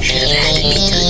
Should have had it be